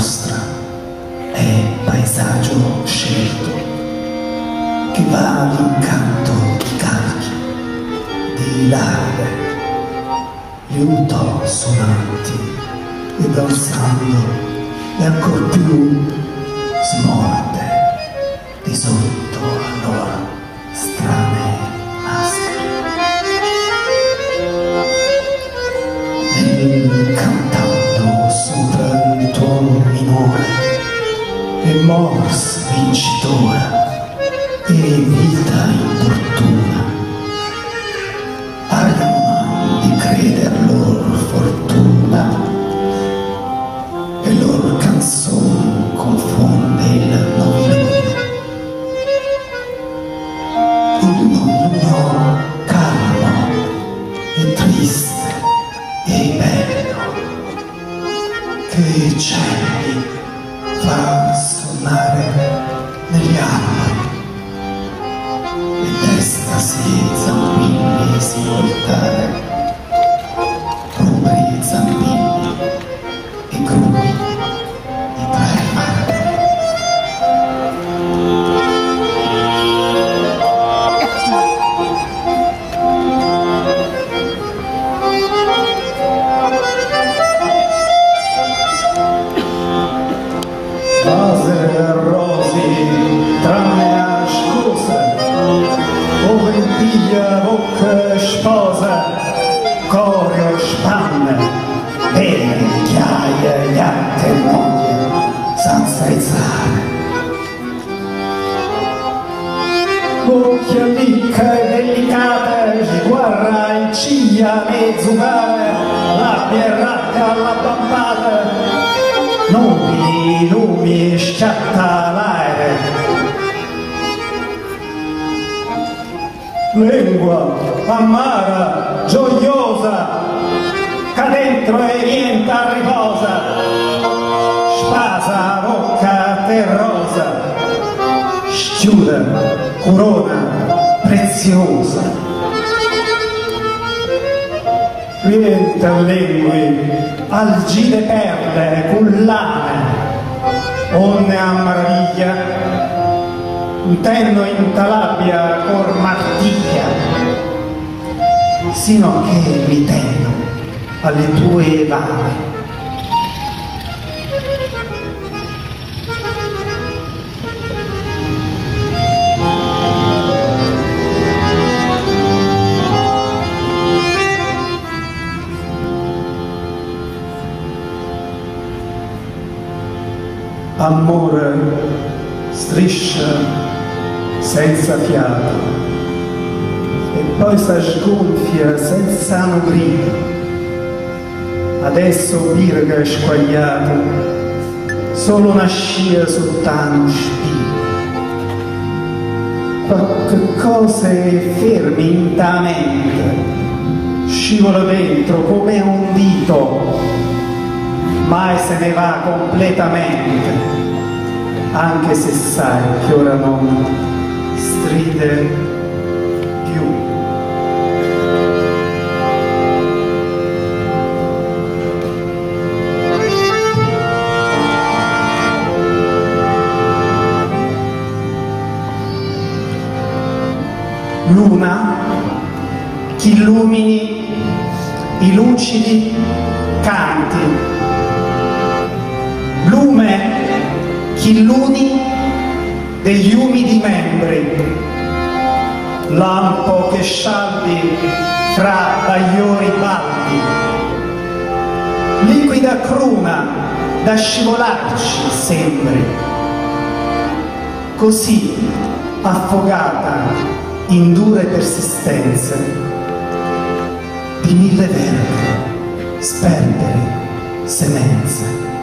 vostra è paesaggio scelto che va all'incanto di calchi, di larve, liuto sonanti e danzando e ancor più smorte di sotto e mors vincitora e vita importuna. Arma di creder lor fortuna e lor canzone confonde il novilino il novilino suonare negli alberi. Ed estasi zampilli svoltare rubri Amica e delicata, sguarra in ciglia mezzugare, labbia racca alla bambata, nubi, lumi, sciatta l'aere. Lingua amara, gioiosa, che dentro e rienta riposa, spasa, bocca terrosa, schiuda, corona, preziosa. Rienta lingui, algide perle, cullane, onne a maraviglia, intenno in talabia cor martiglia, sino che mi tenno alle tue vane. Amore striscia senza fiato e poi si sgonfia senza sano grido. Adesso virga squagliato, solo una scia sottano spino. Qualche cose fermi intamente, scivola dentro come un dito, mai se ne va completamente, anche se sai che ora non stride più. Luna che illumini i lucidi canti, lume che illuni degli umidi membri, lampo che scialbi fra bagliori baldi, liquida cruna da scivolarci sembri, così affogata in dure persistenze di mille verbi, sperperi, semenze.